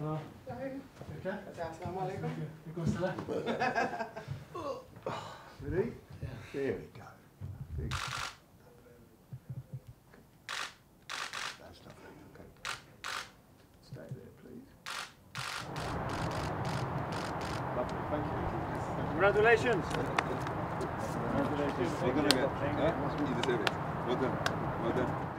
Okay. Ready? Yeah. There we go. Big. That's not lovely. Okay. Stay there, please. Lovely. Thank you. Congratulations. Congratulations. Well done again. Huh? You deserve it. Well done. Well done.